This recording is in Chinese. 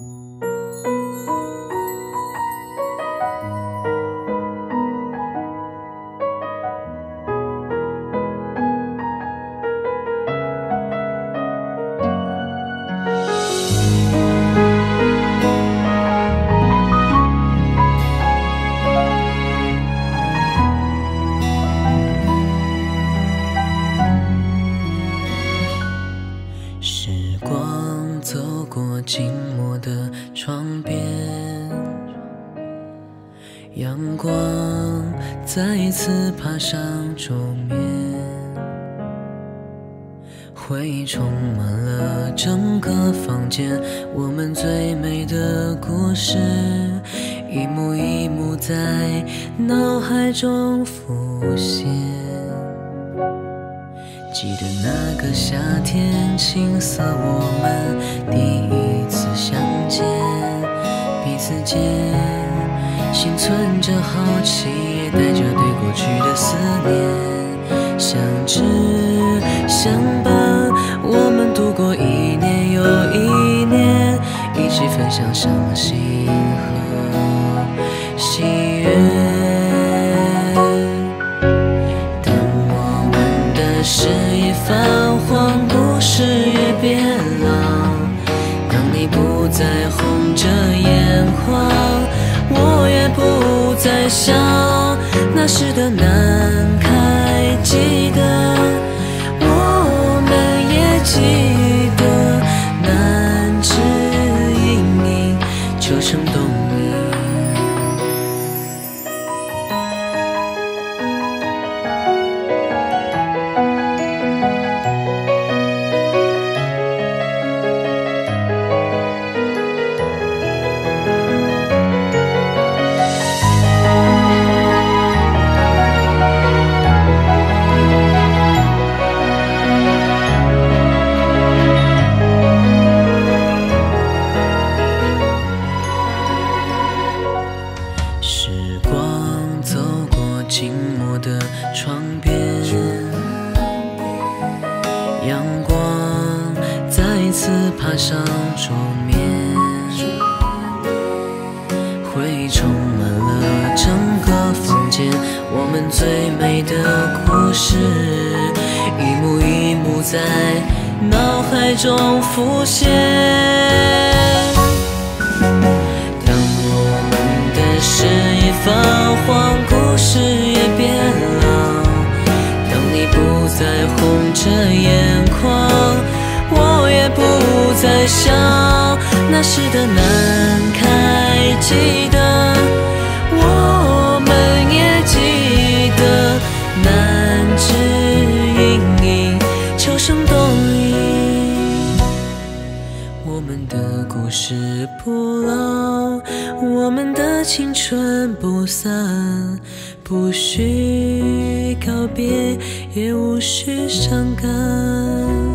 时过静默的窗边，阳光再一次爬上桌面，回忆充满了整个房间，我们最美的故事，一幕一幕在脑海中浮现。记得那个夏天，青涩我们第一次相见，彼此间心存着好奇，也带着对过去的思念，相知相伴，我们度过一年又一年，一起分享伤心再红着眼眶，我也不再想。那时的难阳光再次爬上桌面，回忆充满了整个房间，我们最美的故事，一幕一幕在脑海中浮现。当我们的誓言泛黄，故事也变老。当你不再红着眼笑。那时的南开，记得，我们也记得。南枝隐隐，秋声动你。我们的故事不老，我们的青春不散，不需告别，也无需伤感。